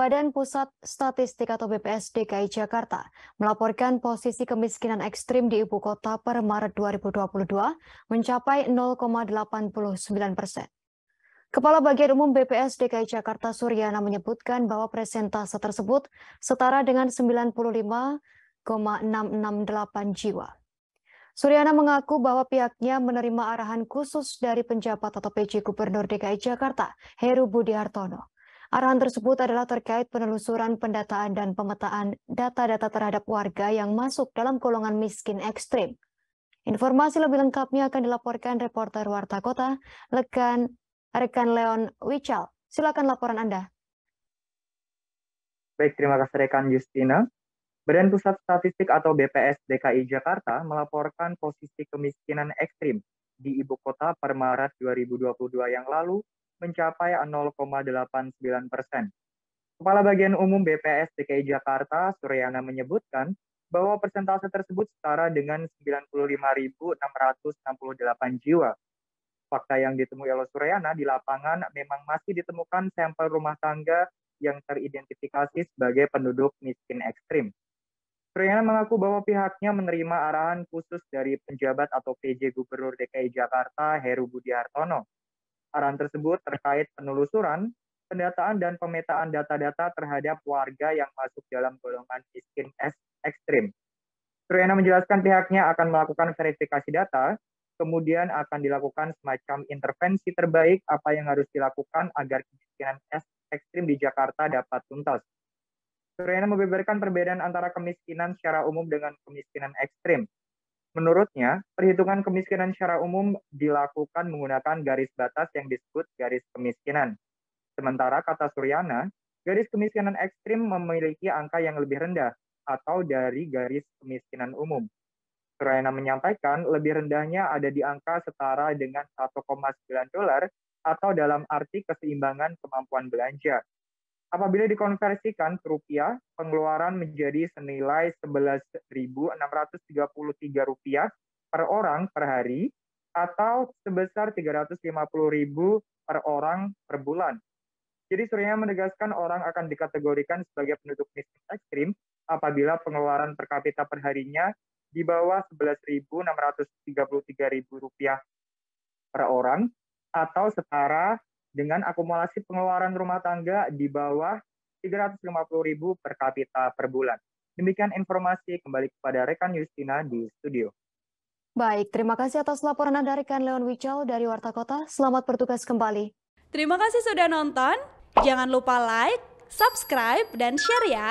Badan Pusat Statistik atau BPS DKI Jakarta melaporkan posisi kemiskinan ekstrim di ibu kota per Maret 2022 mencapai 0,89 persen. Kepala Bagian Umum BPS DKI Jakarta Suryana menyebutkan bahwa presentase tersebut setara dengan 95,668 jiwa. Suryana mengaku bahwa pihaknya menerima arahan khusus dari penjabat atau PJ Gubernur DKI Jakarta, Heru Budi Hartono. Arahan tersebut adalah terkait penelusuran pendataan dan pemetaan data-data terhadap warga yang masuk dalam golongan miskin ekstrim. Informasi lebih lengkapnya akan dilaporkan reporter Warta Kota, rekan, rekan Leon Wical. Silakan laporan Anda. Baik, terima kasih rekan Justina. Badan Pusat Statistik atau BPS DKI Jakarta melaporkan posisi kemiskinan ekstrim di ibu kota per Maret 2022 yang lalu mencapai 0,89 persen. Kepala Bagian Umum BPS DKI Jakarta, Suryana menyebutkan bahwa persentase tersebut setara dengan 95.668 jiwa. Fakta yang ditemui oleh Suryana di lapangan memang masih ditemukan sampel rumah tangga yang teridentifikasi sebagai penduduk miskin ekstrim. Suryana mengaku bahwa pihaknya menerima arahan khusus dari penjabat atau PJ Gubernur DKI Jakarta Heru Budi Hartono Arahan tersebut terkait penelusuran, pendataan dan pemetaan data-data terhadap warga yang masuk dalam golongan miskin ekstrim. Suryana menjelaskan pihaknya akan melakukan verifikasi data, kemudian akan dilakukan semacam intervensi terbaik apa yang harus dilakukan agar kemiskinan ekstrim di Jakarta dapat tuntas. Suryana membeberkan perbedaan antara kemiskinan secara umum dengan kemiskinan ekstrim. Menurutnya, perhitungan kemiskinan secara umum dilakukan menggunakan garis batas yang disebut garis kemiskinan. Sementara kata Suryana, garis kemiskinan ekstrim memiliki angka yang lebih rendah atau dari garis kemiskinan umum. Suryana menyampaikan lebih rendahnya ada di angka setara dengan 1,9 dolar atau dalam arti keseimbangan kemampuan belanja Apabila dikonversikan ke rupiah, pengeluaran menjadi senilai Rp11.633 per orang per hari atau sebesar Rp350.000 per orang per bulan. Jadi Surya menegaskan orang akan dikategorikan sebagai penduduk miskin ekstrim apabila pengeluaran per kapita per harinya di bawah Rp11.633.000 per orang atau setara dengan akumulasi pengeluaran rumah tangga di bawah 350.000 per kapita per bulan. Demikian informasi kembali kepada rekan Justina di studio. Baik, terima kasih atas laporan Anda rekan Leon Wical dari Warta Kota. Selamat bertugas kembali. Terima kasih sudah nonton. Jangan lupa like, subscribe, dan share ya.